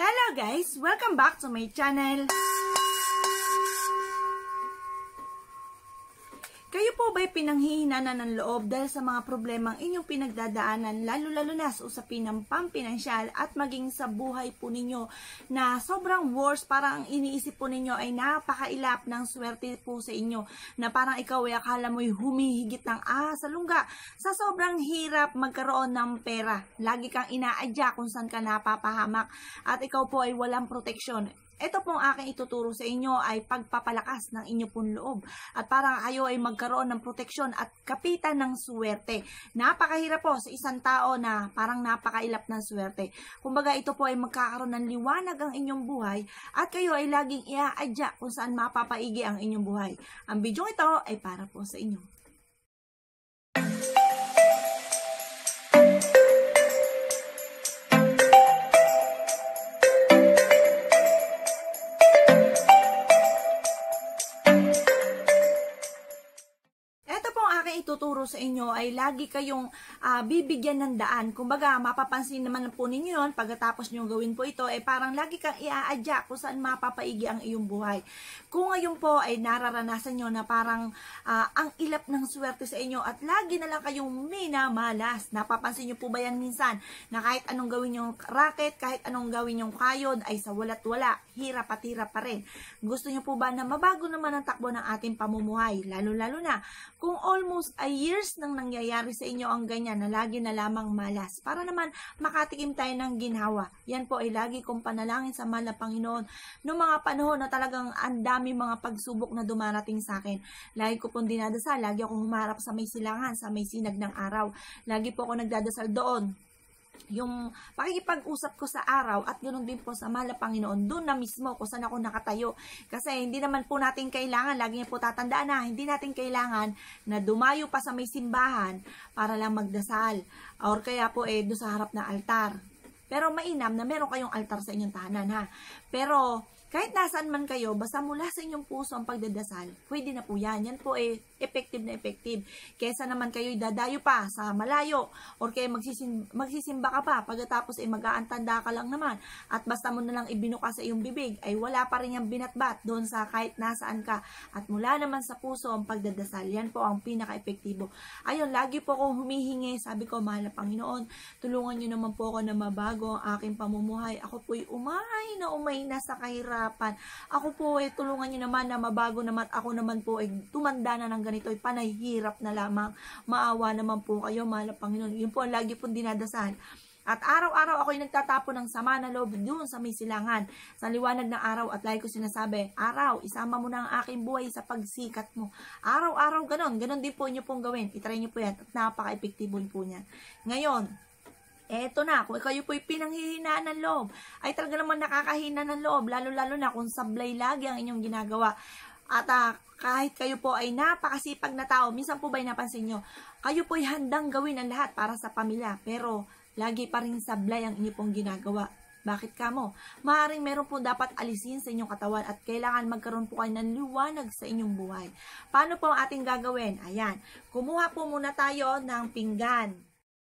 Hello guys! Welcome back to my channel! Kayo ba'y pinanghihinanan ng loob dahil sa mga problemang inyong pinagdadaanan, lalo-lalo na sa usapin ng pampinansyal at maging sa buhay po ninyo na sobrang worse, parang ang iniisip po ninyo ay napakailap ng swerte po sa inyo na parang ikaw ay akala mo'y humihigit ng ah sa. Sa sobrang hirap magkaroon ng pera, lagi kang inaadya kung saan ka napapahamak at ikaw po ay walang proteksyon ito pong aking ituturo sa inyo ay pagpapalakas ng inyo pong loob. At parang kayo ay magkaroon ng proteksyon at kapitan ng swerte. Napakahirap po sa isang tao na parang napakailap ng swerte. Kumbaga ito po ay magkakaroon ng liwanag ang inyong buhay at kayo ay laging iaadya kung saan mapapaigi ang inyong buhay. Ang video ito ay para po sa inyo. Ituturo sa inyo ay lagi kayong uh, bibigyan ng daan. Kumbaga, mapapansin naman po ninyo yun, pagkatapos nyo gawin po ito, eh parang lagi kang iaadya kung saan mapapaigi ang iyong buhay. Kung ngayon po ay nararanasan nyo na parang uh, ang ilap ng swerte sa inyo at lagi na lang kayong minamalas. Napapansin nyo po ba yan minsan na kahit anong gawin yung racket, kahit anong gawin yung kayod ay sa walat wala, hirap at hirap pa rin. Gusto nyo po ba na mabago naman ang takbo ng ating pamumuhay? Lalo-lalo na kung almost almost a years nang nangyayari sa inyo ang ganyan na lagi na lamang malas. Para naman makatikim tayo ng ginhawa. Yan po ay lagi kong panalangin sa mahal na Panginoon. Noong mga panahon na talagang ang dami mga pagsubok na dumarating sa akin. Lagi ko pong dinadasal. Lagi akong humarap sa may silangan, sa may sinag ng araw. Lagi po ako nagdadasal doon yung pakikipag-usap ko sa araw at ganoon din po sa mahal Panginoon, doon na mismo kung saan ako nakatayo. Kasi hindi naman po natin kailangan, lagi po tatandaan na, hindi natin kailangan na dumayo pa sa may simbahan para lang magdasal. Or kaya po eh, doon sa harap na altar. Pero mainam na meron kayong altar sa inyong tahanan ha. Pero kahit nasaan man kayo, basta mula sa inyong puso ang pagdadasal, pwede na po yan. Yan po ay effective na effective. Kesa naman kayo dadayo pa sa malayo or kaya magsisim, magsisimba ka pa pagkatapos ay mag-aantanda ka lang naman at basta mo na lang ibinuka sa iyong bibig ay wala pa rin yung binatbat doon sa kahit nasaan ka at mula naman sa puso ang pagdadasal. Yan po ang pinaka-epektibo. Ayun, lagi po akong humihingi. Sabi ko, mahal na Panginoon, tulungan niyo naman po ako na mabago ang aking pamumuhay. Ako po'y umay na umay na sa kahirapan kahirapan. Ako po ay eh, tulungan niyo naman na mabago naman ako naman po ay eh, tumanda na ng ganito ay panay hirap na lamang. Maawa naman po kayo, mahal Panginoon. Yun po ang lagi pong dinadasal. At araw-araw ako'y nagtatapo ng sama na loob doon sa may silangan. Sa liwanag ng araw at lagi ko sinasabi, araw, isama mo na ang aking buhay sa pagsikat mo. Araw-araw ganon. Ganon din po inyo pong gawin. Itry niyo po yan at napaka-epektibo po niyan. Ngayon, Eto na, kung kayo po'y pinanghihinaan ng loob, ay talaga naman nakakahina ng loob, lalo-lalo na kung sablay lagi ang inyong ginagawa. At uh, kahit kayo po ay napakasipag na tao, minsan po ba'y napansin nyo, kayo po'y handang gawin ang lahat para sa pamilya, pero lagi pa rin sablay ang inyo pong ginagawa. Bakit ka mo? Maaring meron po dapat alisin sa inyong katawan at kailangan magkaroon po kayo ng liwanag sa inyong buhay. Paano po ang ating gagawin? Ayan, kumuha po muna tayo ng pinggan.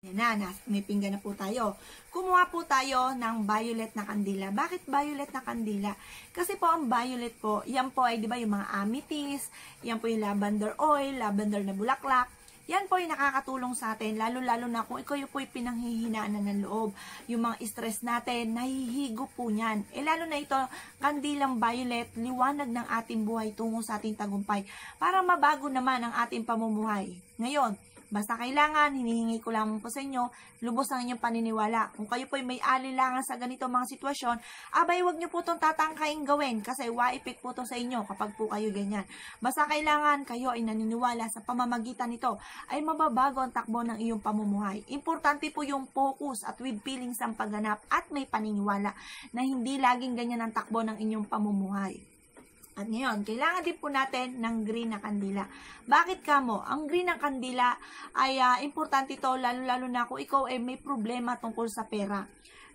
Yan na, may pinggan na po tayo. Kumuha po tayo ng violet na kandila. Bakit violet na kandila? Kasi po ang violet po, yan po ay di ba yung mga amethyst, yan po yung lavender oil, lavender na bulaklak. Yan po ay nakakatulong sa atin, lalo-lalo na kung ikaw po ay pinanghihinaan na ng loob. Yung mga stress natin, nahihigo po niyan. E lalo na ito, kandilang violet, liwanag ng ating buhay tungo sa ating tagumpay para mabago naman ang ating pamumuhay. Ngayon, Basta kailangan, hinihingi ko lang po sa inyo, lubos ang inyong paniniwala. Kung kayo po ay may alilangan sa ganito mga sitwasyon, abay wag nyo po itong tatangkain gawin kasi waipik po to sa inyo kapag po kayo ganyan. Basta kailangan kayo ay naniniwala sa pamamagitan nito ay mababago ang takbo ng iyong pamumuhay. Importante po yung focus at with feelings ang pagganap at may paniniwala na hindi laging ganyan ang takbo ng inyong pamumuhay. At ngayon, kailangan din po natin ng green na kandila. Bakit kamo? Ang green na kandila ay uh, importante ito lalo-lalo na kung ikaw ay may problema tungkol sa pera.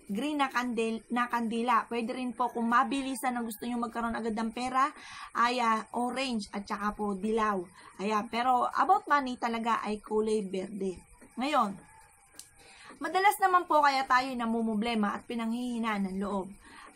Green na, kandil, na kandila. Pwede rin po kung mabilisan na gusto nyo magkaroon agad ng pera, ay uh, orange at saka po dilaw. Ayan. Pero about money talaga ay kulay berde. Ngayon, madalas naman po kaya tayo namumblema at pinanghihinaan ng loob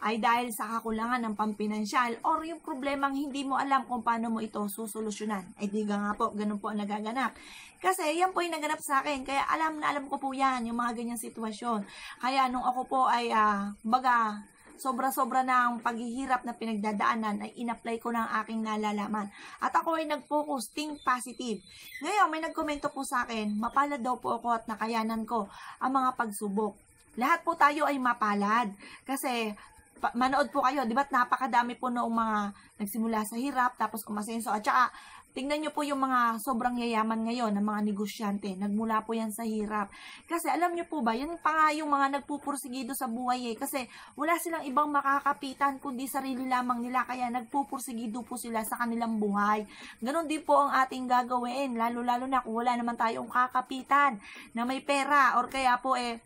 ay dahil sa kakulangan ng pampinansyal or yung problemang hindi mo alam kung paano mo ito susolusyonan. Ay di nga po, ganun po ang nagaganap. Kasi yan po yung naganap sa akin. Kaya alam na alam ko po yan, yung mga ganyang sitwasyon. Kaya nung ako po ay, uh, baga, sobra-sobra na ang paghihirap na pinagdadaanan ay in-apply ko ng aking nalalaman. At ako ay nag-focus, think positive. Ngayon, may nagkomento po sa akin, mapalad daw po ako at nakayanan ko ang mga pagsubok. Lahat po tayo ay mapalad. Kasi manood po kayo, di ba napakadami po noong mga nagsimula sa hirap, tapos umasenso. At saka, Tingnan nyo po yung mga sobrang yayaman ngayon ng mga negosyante. Nagmula po yan sa hirap. Kasi alam nyo po ba, yan pa nga yung mga nagpupursigido sa buhay eh. Kasi wala silang ibang makakapitan kundi sarili lamang nila. Kaya nagpupursigido po sila sa kanilang buhay. Ganon din po ang ating gagawin. Lalo-lalo na kung wala naman tayong kakapitan na may pera or kaya po eh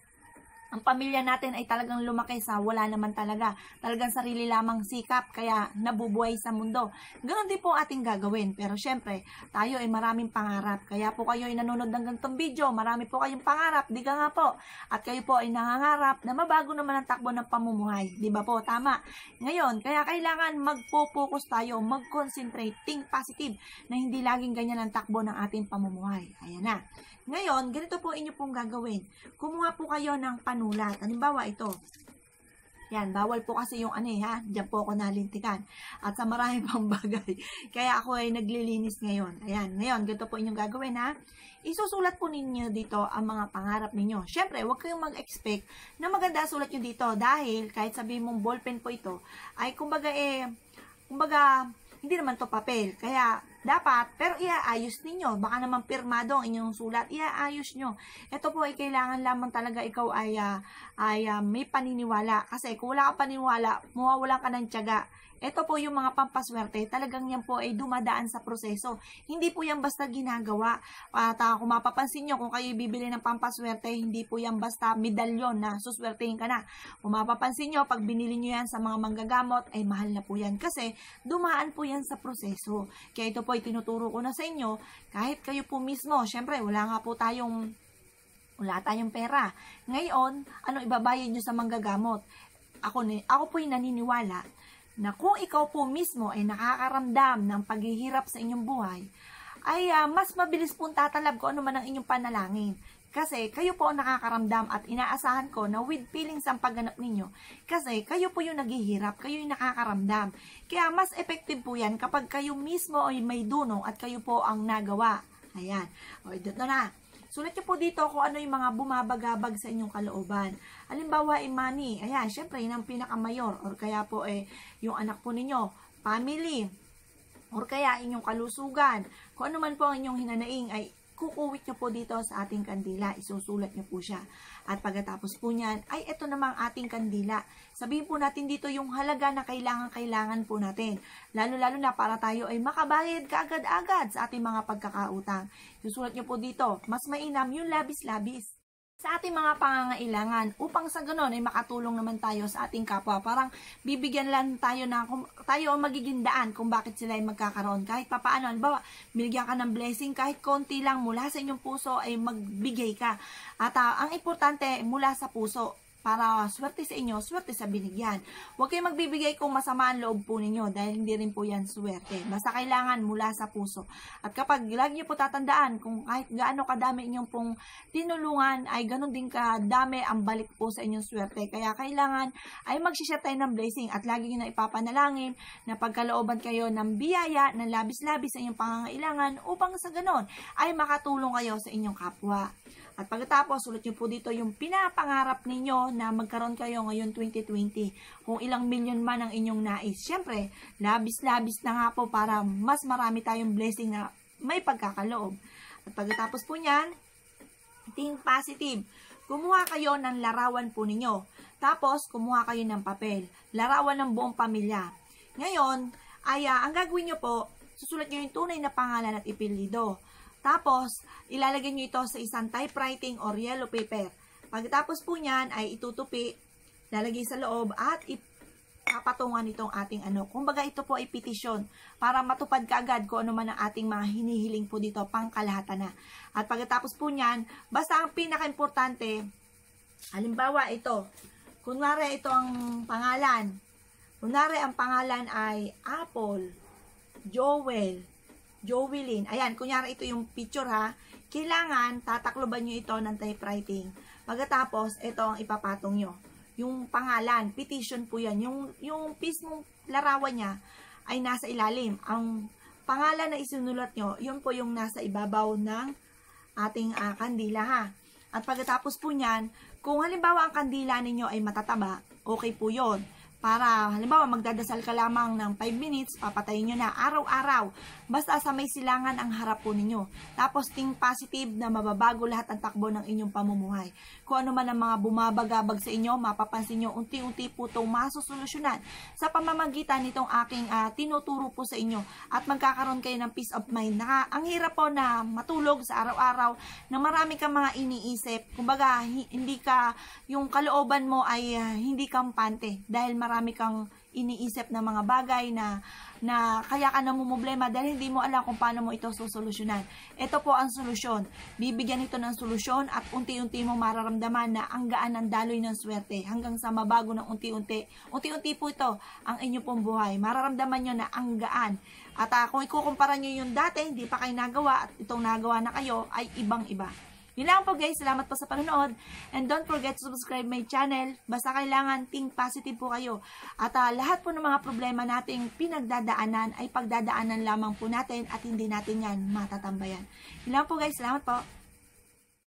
ang pamilya natin ay talagang lumaki sa wala naman talaga. Talagang sarili lamang sikap, kaya nabubuhay sa mundo. Ganon din po ating gagawin. Pero syempre, tayo ay maraming pangarap. Kaya po kayo ay nanonood ng ganitong video, marami po kayong pangarap, di ka nga po. At kayo po ay nangangarap na mabago naman ang takbo ng pamumuhay. Di ba po? Tama. Ngayon, kaya kailangan magpo-focus tayo, mag-concentrate, think positive, na hindi laging ganyan ang takbo ng ating pamumuhay. Ayan na. Ngayon, ganito po inyo pong gagawin. Kumuha po kayo ng panulat. Halimbawa, ito. Yan, bawal po kasi yung ano eh, ha? Diyan po ako nalintikan. At sa maraming pang bagay. Kaya ako ay naglilinis ngayon. Ayan, ngayon, ganito po inyong gagawin, ha? Isusulat po ninyo dito ang mga pangarap ninyo. Siyempre, huwag kayong mag-expect na maganda sulat nyo dito dahil kahit sabihin mong ballpen po ito, ay kumbaga eh, kumbaga, hindi naman to papel. Kaya, dapat, pero iaayos ninyo. Baka naman pirmado ang inyong sulat, iaayos nyo. Ito po ay kailangan lamang talaga ikaw ay, uh, ay uh, may paniniwala. Kasi kung wala kang paniniwala, mawawalan ka ng tiyaga ito po yung mga pampaswerte, talagang yan po ay dumadaan sa proseso. Hindi po yan basta ginagawa. At uh, kung mapapansin nyo, kung kayo bibili ng pampaswerte, hindi po yan basta medalyon na suswertehin ka na. Kung mapapansin nyo, pag binili nyo yan sa mga manggagamot, ay mahal na po yan. Kasi dumaan po yan sa proseso. Kaya ito po ay tinuturo ko na sa inyo, kahit kayo po mismo, syempre wala nga po tayong wala tayong pera. Ngayon, ano ibabayad nyo sa manggagamot? Ako, ako po ay naniniwala na kung ikaw po mismo ay nakakaramdam ng paghihirap sa inyong buhay, ay uh, mas mabilis pong tatalab ko ano man ang inyong panalangin. Kasi kayo po ang nakakaramdam at inaasahan ko na with feelings ang pagganap ninyo. Kasi kayo po yung naghihirap, kayo yung nakakaramdam. Kaya mas effective po yan kapag kayo mismo ay may dunong at kayo po ang nagawa. Ayan. O, dito na. Sulat niyo po dito kung ano yung mga bumabagabag sa inyong kalooban. Halimbawa, eh, money. Ayan, syempre, yun ang pinakamayor. Or kaya po, eh, yung anak po ninyo, family. Or kaya inyong kalusugan. Kung ano man po ang inyong hinanaing ay kukuwit nyo po dito sa ating kandila. Isusulat nyo po siya. At pagkatapos po niyan, ay ito namang ating kandila. Sabihin po natin dito yung halaga na kailangan-kailangan po natin. Lalo-lalo na para tayo ay makabayad kaagad-agad sa ating mga pagkakautang. Isusulat nyo po dito, mas mainam yung labis-labis sa ating mga pangangailangan upang sa ganon ay makatulong naman tayo sa ating kapwa. Parang bibigyan lang tayo na kung, tayo ang magiging daan kung bakit sila ay magkakaroon. Kahit papaano, halimbawa, binigyan ka ng blessing, kahit konti lang mula sa inyong puso ay magbigay ka. At uh, ang importante, mula sa puso para swerte sa inyo, swerte sa binigyan. Huwag kayong magbibigay kung masama ang loob po ninyo dahil hindi rin po yan swerte. Basta kailangan mula sa puso. At kapag lagi niyo po tatandaan kung kahit gaano kadami inyong pong tinulungan ay ganun din kadami ang balik po sa inyong swerte. Kaya kailangan ay magsishare tayo ng blessing at lagi niyo na ipapanalangin na pagkalooban kayo ng biyaya, ng labis-labis sa inyong pangangailangan upang sa ganon ay makatulong kayo sa inyong kapwa. At pagkatapos, sulat nyo po dito yung pinapangarap ninyo na magkaroon kayo ngayon 2020. Kung ilang milyon man ang inyong nais. Siyempre, labis-labis na nga po para mas marami tayong blessing na may pagkakaloob. At pagkatapos po niyan, think positive. Kumuha kayo ng larawan po ninyo. Tapos, kumuha kayo ng papel. Larawan ng buong pamilya. Ngayon, ay uh, ang gagawin nyo po, susulat nyo yung tunay na pangalan at ipilido. Tapos, ilalagay nyo ito sa isang typewriting or yellow paper. Pagkatapos po niyan ay itutupi, lalagay sa loob at ipapatungan itong ating ano. Kumbaga ito po ay petisyon para matupad kaagad kung ano man ang ating mga hinihiling po dito pang kalahatan na. At pagkatapos po niyan, basta ang pinaka-importante, halimbawa ito, kunwari ito ang pangalan, Kunwari, ang pangalan ay Apple, Joel, Joelyn. Ayan, kunyari ito yung picture ha. Kailangan tatakloban nyo ito ng typewriting. Pagkatapos, ito ang ipapatong nyo. Yung pangalan, petition po yan. Yung, yung mismong larawan niya ay nasa ilalim. Ang pangalan na isinulat nyo, yun po yung nasa ibabaw ng ating ah, kandila ha. At pagkatapos po niyan, kung halimbawa ang kandila ninyo ay matataba, okay po yon para halimbawa magdadasal ka lamang ng 5 minutes, papatayin nyo na araw-araw. Basta sa may silangan ang harap po ninyo. Tapos think positive na mababago lahat ang takbo ng inyong pamumuhay. Kung ano man ang mga bumabagabag sa inyo, mapapansin nyo unti-unti po itong masusolusyonan sa pamamagitan nitong aking ah, tinuturo po sa inyo at magkakaroon kayo ng peace of mind. Naka, ang hirap po na matulog sa araw-araw na marami kang mga iniisip. Kumbaga, hi- hindi ka, yung kalooban mo ay ah, hindi kampante dahil kang iniisip na mga bagay na na kaya ka namumblema dahil hindi mo alam kung paano mo ito susolusyonan. Ito po ang solusyon. Bibigyan ito ng solusyon at unti-unti mo mararamdaman na ang gaan ng daloy ng swerte hanggang sa mabago ng unti-unti. Unti-unti po ito ang inyo pong buhay. Mararamdaman nyo na ang gaan. At ah, kung ikukumpara nyo yung dati, hindi pa kayo nagawa at itong nagawa na kayo ay ibang-iba. Yun lang po guys. Salamat po sa panonood. And don't forget to subscribe my channel. Basta kailangan think positive po kayo. At ah, lahat po ng mga problema nating pinagdadaanan ay pagdadaanan lamang po natin at hindi natin yan matatambayan. Yun lang po guys. Salamat po.